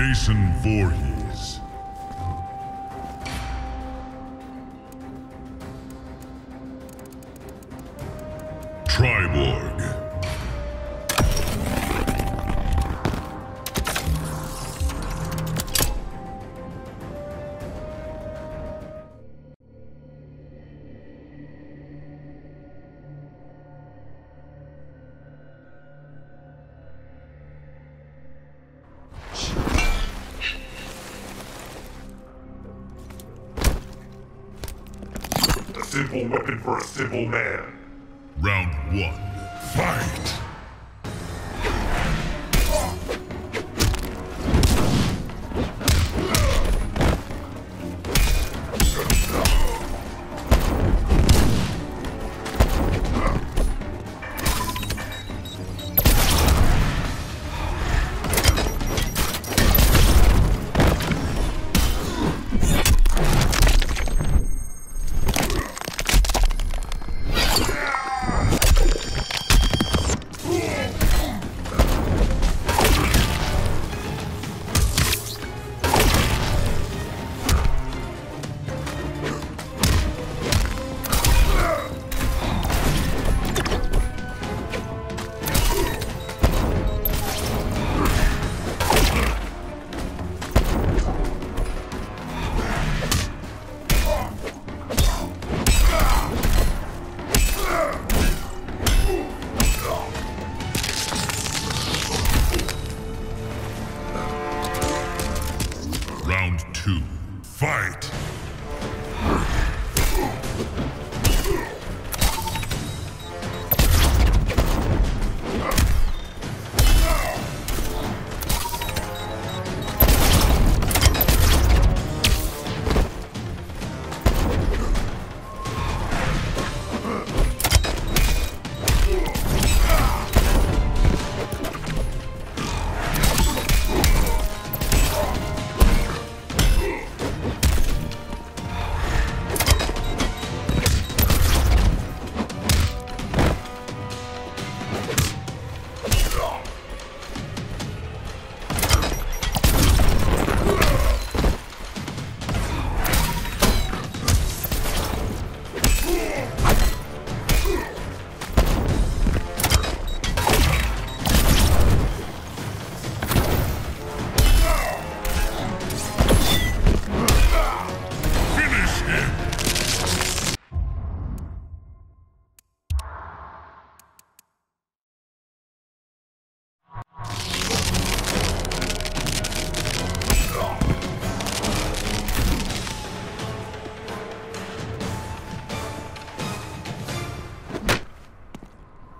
Jason Voorhees. Simple weapon for a simple man. Round one. Fight!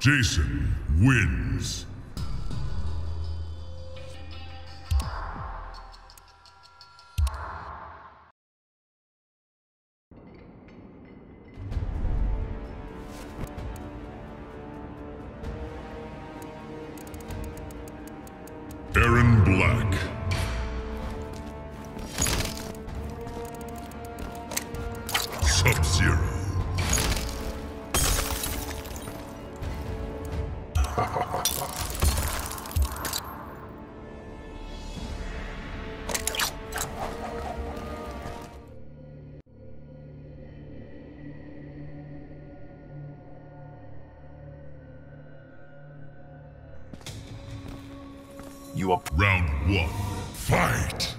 Jason wins. Erron Black. Sub-Zero. You are Round one. Fight!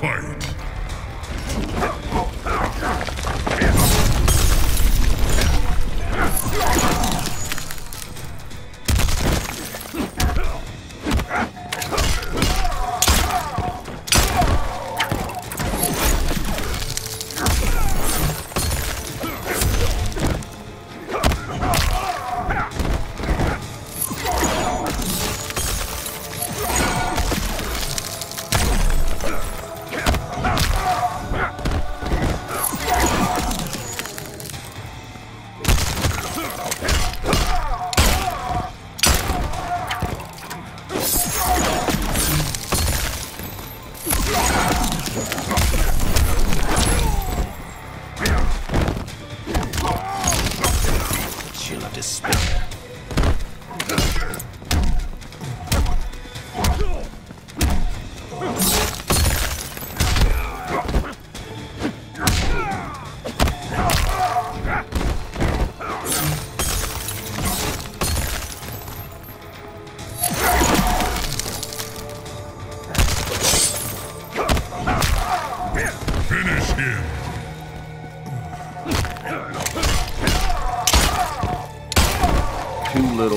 Fight. Chill of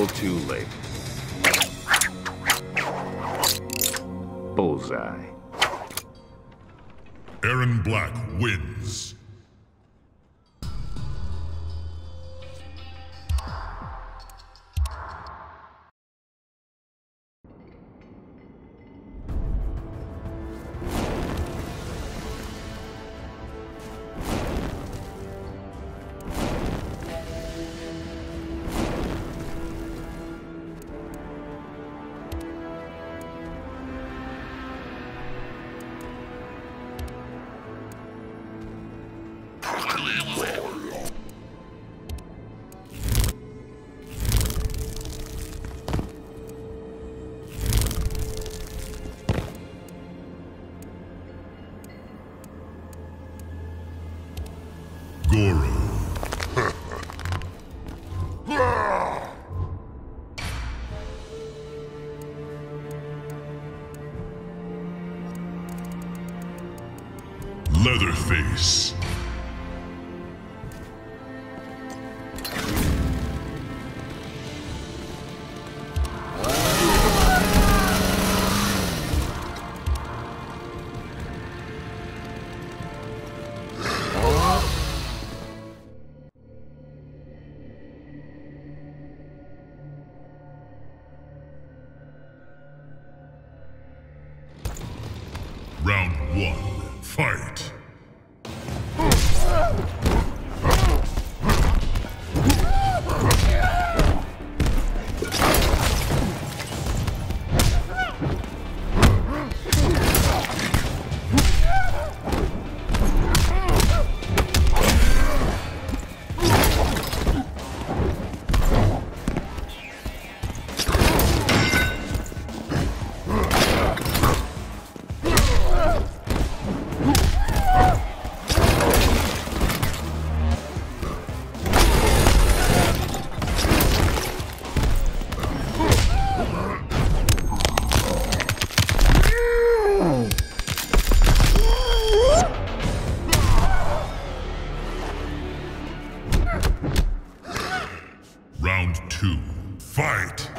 little, too late. Bullseye. Erron Black wins. Leatherface. Round one, fight. two, fight!